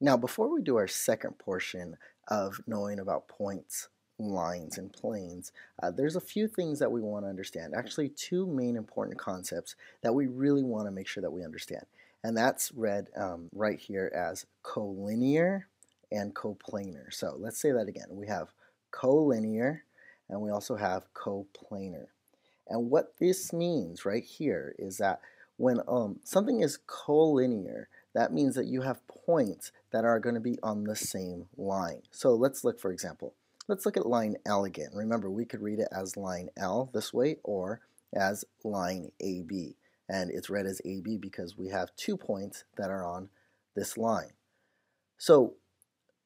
Now, before we do our second portion of knowing about points, lines, and planes, uh, there's a few things that we want to understand. Actually, two main important concepts that we really want to make sure that we understand. And that's read um, right here as collinear and coplanar. So let's say that again. We have collinear and we also have coplanar. And what this means right here is that when um, something is collinear, that means that you have points that are going to be on the same line. So let's look, for example, let's look at line L again. Remember, we could read it as line L this way or as line AB. And it's read as AB because we have two points that are on this line. So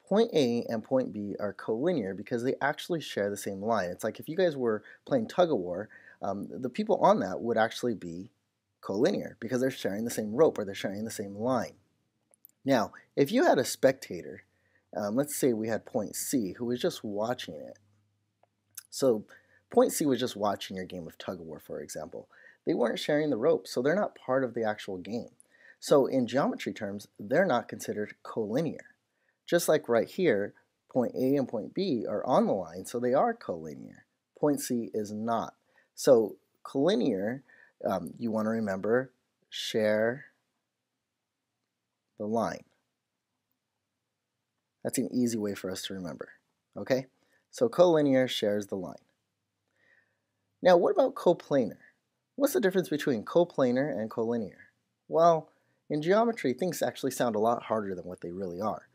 point A and point B are collinear because they actually share the same line. It's like if you guys were playing tug of war, um, the people on that would actually be collinear because they're sharing the same rope or they're sharing the same line. Now, if you had a spectator, um, let's say we had point C who was just watching it. So point C was just watching your game of tug of war, for example. They weren't sharing the rope, so they're not part of the actual game. So in geometry terms, they're not considered collinear. Just like right here, point A and point B are on the line, so they are collinear. Point C is not. So collinear, um, you want to remember, share the line. That's an easy way for us to remember. Okay? So collinear shares the line. Now, what about coplanar? What's the difference between coplanar and collinear? Well, in geometry, things actually sound a lot harder than what they really are.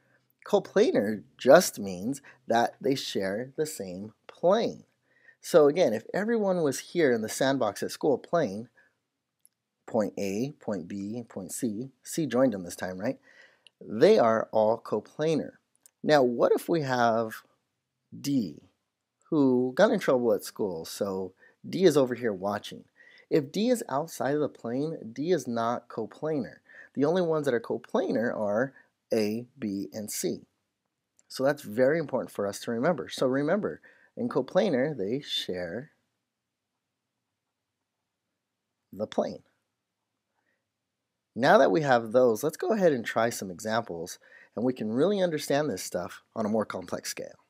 Coplanar just means that they share the same plane. So again, if everyone was here in the sandbox at school playing, point A, point B, point C, C joined them this time, right? They are all coplanar. Now, what if we have D, who got in trouble at school, so D is over here watching. If D is outside of the plane, D is not coplanar. The only ones that are coplanar are A, B, and C. So that's very important for us to remember. So remember, in coplanar, they share the plane. Now that we have those, let's go ahead and try some examples and we can really understand this stuff on a more complex scale.